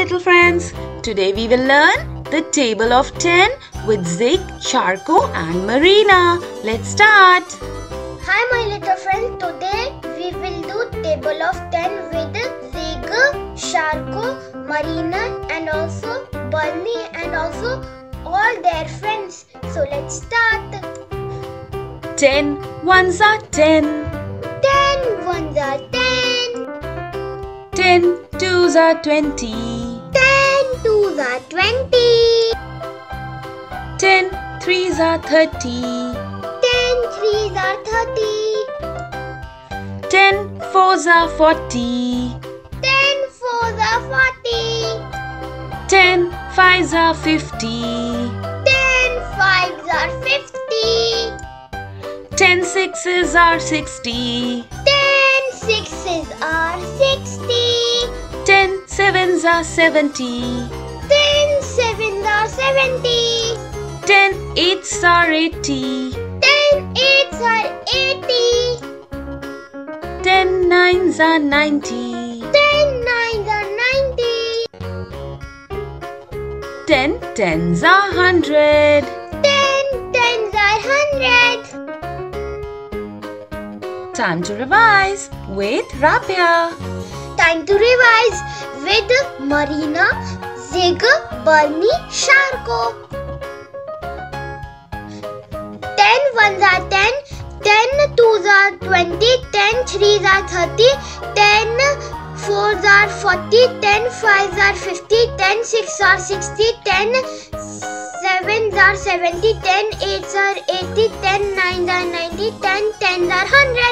little friends. Today we will learn the table of 10 with Zig, Sharko and Marina. Let's start. Hi my little friend, today we will do table of 10 with Zig, Sharko, Marina and also Bunny and also all their friends. So let's start. 10 ones are 10. 10 ones are 10. 10 twos are 20. 10 are 20. 10 threes are 30. 10 threes are 30. 10 fours are 40. 10 fours are 40. 10 fives are 50. 10 fives are 50. 10 sixes are 60. 10 sixes are 60. 10 sevens are 70. 10 sevens are 70. 10 are 80. 10 eights are 80. 10 nines are 90. 10 nines are 90. 10 tens are 100. 10 tens are 100. Time to revise with Rapia. Time to revise with Marina, Zig, Bunny, Sharko. 10 ones are 10, 10 twos are 20, 10 threes are 30, 10 fours are 40, 10 fives are 50, 10 sixes are 60, 10 sevens are 70, 10 eights are 80, 10 nines are 90, 10 tens are 100.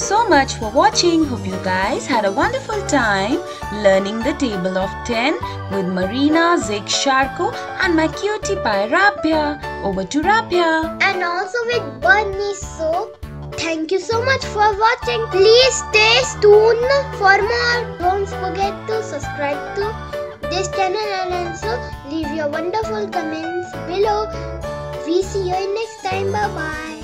So much for watching. Hope you guys had a wonderful time learning the table of 10 with Marina, Zig, Sharko and my cutie pie Rapia. Over to Rapia. and also with Bunny. So, thank you so much for watching. Please stay tuned for more. Don't forget to subscribe to this channel and also leave your wonderful comments below. We see you next time. Bye bye.